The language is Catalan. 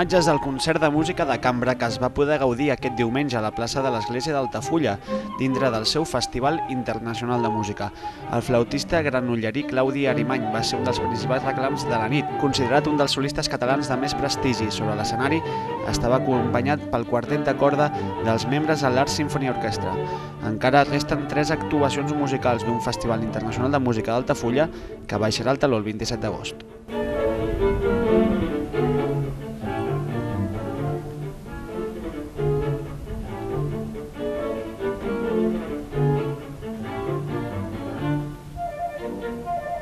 Imatges del concert de música de cambra que es va poder gaudir aquest diumenge a la plaça de l'Església d'Altafulla, dintre del seu Festival Internacional de Música. El flautista granollerí Claudi Arimany va ser un dels principals reclams de la nit. Considerat un dels solistes catalans de més prestigi sobre l'escenari, estava acompanyat pel quartet de corda dels membres de l'Art Symphony Orchestra. Encara resten tres actuacions musicals d'un Festival Internacional de Música d'Altafulla que baixarà al taló el 27 d'agost.